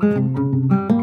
Música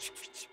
Чик-чик.